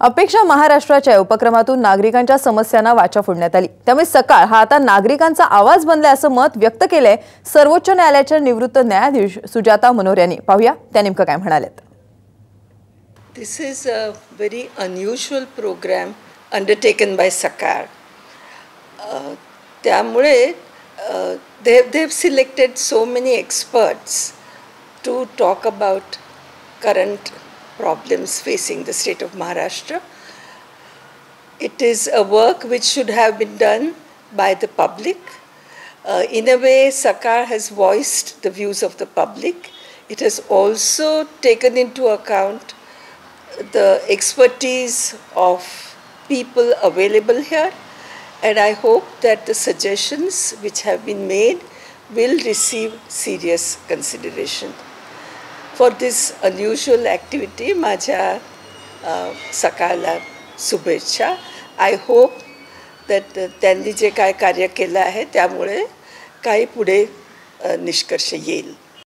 अपेक्षा महाराष्ट्राच्या या उपक्रमातून नागरिकांच्या समस्यांना वाचा फोडण्यात आली. त्यामुळे सकाळ हा आता नागरिकांचा आवाज बनलाय असं मत व्यक्त केलंय सर्वोच्च न्यायालयाच्या निवृत्त न्यायाधीश सुजाता मनोर यांनी. पाहूया त्या नेमकं काय म्हणाल्यात. This is a very unusual programme undertaken by Sakal त्यामुळे uh, they've selected so many experts to talk about current problems facing the state of Maharashtra. It is a work which should have been done by the public. Uh, in a way, Sakar has voiced the views of the public. It has also taken into account the expertise of people available here, and I hope that the suggestions which have been made will receive serious consideration. For this unusual activity माझ्या सकाळला शुभेच्छा. I hope that त्यांनी जे काय कार्य केलं आहे त्यामुळे काही पुढे निष्कर्ष येईल.